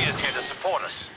Is here to support us.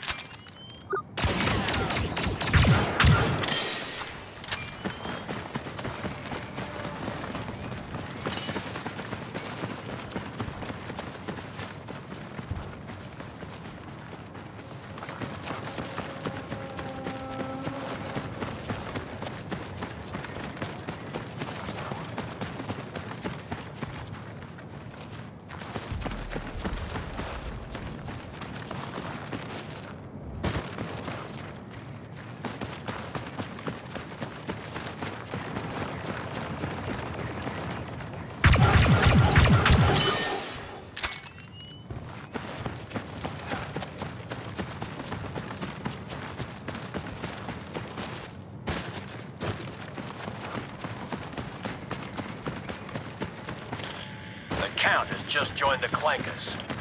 The Count has just joined the Clankers.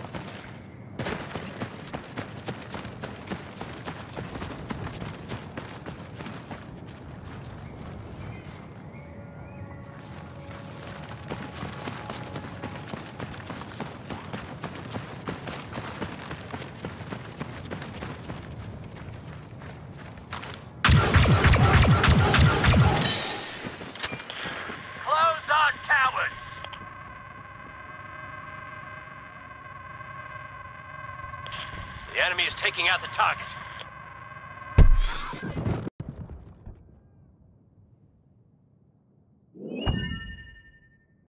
The enemy is taking out the target.